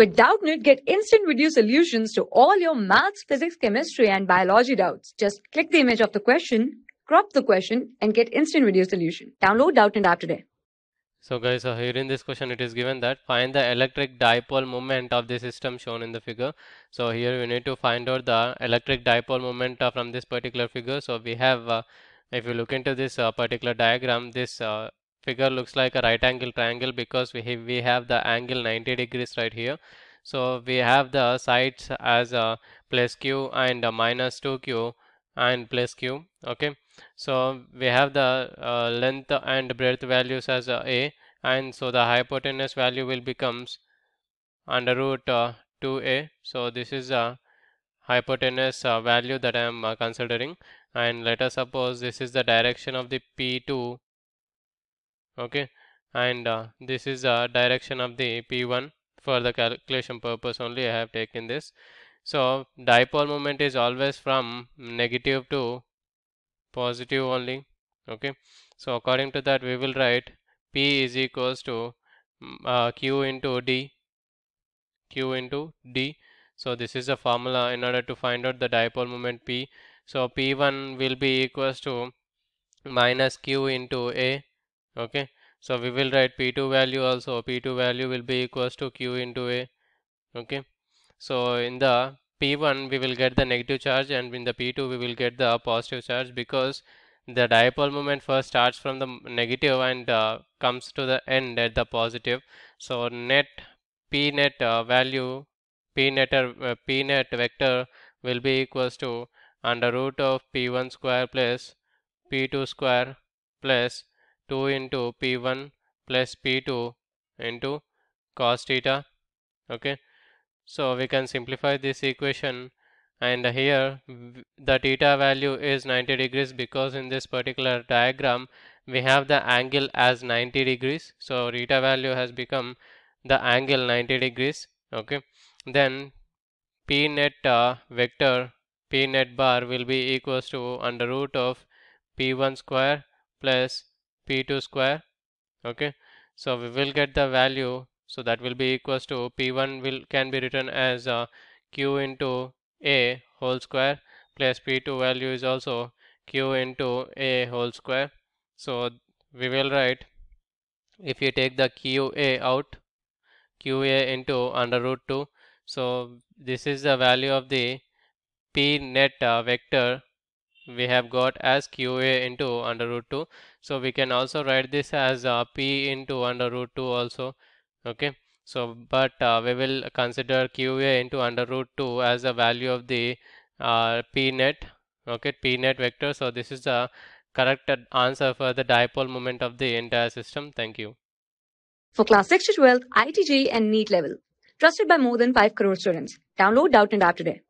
With Doubtnut, get instant video solutions to all your maths, physics, chemistry, and biology doubts. Just click the image of the question, crop the question, and get instant video solution. Download Doubtnut app today. So guys, uh, here in this question it is given that find the electric dipole moment of the system shown in the figure. So here we need to find out the electric dipole moment from this particular figure. So we have, uh, if you look into this uh, particular diagram, this uh, figure looks like a right angle triangle because we have, we have the angle 90 degrees right here. So we have the sides as a plus q and a minus 2q and plus q. Okay so we have the uh, length and breadth values as uh, a and so the hypotenuse value will becomes under root uh, 2a so this is a hypotenuse uh, value that I am uh, considering and let us suppose this is the direction of the p2 okay? And uh, this is the direction of the p1 for the calculation purpose only I have taken this. So dipole moment is always from negative to positive only. Okay? So according to that we will write p is equals to mm, uh, q into d. Q into d. So this is the formula in order to find out the dipole moment p. So p1 will be equals to minus q into a. Okay so we will write p2 value also. P2 value will be equals to q into a. Okay. So in the P1 we will get the negative charge and in the P2 we will get the positive charge because the dipole moment first starts from the negative and uh, comes to the end at the positive. So net P net uh, value P net, uh, P net vector will be equals to under root of P1 square plus P2 square plus 2 into P1 plus P2 into cos theta okay so we can simplify this equation and here the theta value is 90 degrees because in this particular diagram we have the angle as 90 degrees. So theta value has become the angle 90 degrees. Okay. Then p net uh, vector p net bar will be equals to under root of p1 square plus p2 square. Okay. So we will get the value so that will be equals to P1 will can be written as uh, Q into A whole square plus P2 value is also Q into A whole square. So we will write if you take the QA out QA into under root 2. So this is the value of the P net uh, vector we have got as QA into under root 2. So we can also write this as uh, P into under root 2 also okay so but uh, we will consider qa into under root 2 as a value of the uh, p net okay p net vector so this is the correct answer for the dipole moment of the entire system thank you For class 6 to 12, IIT JEE and NEET level. Trusted by more than 5 crore students. Download Doubtnut app today.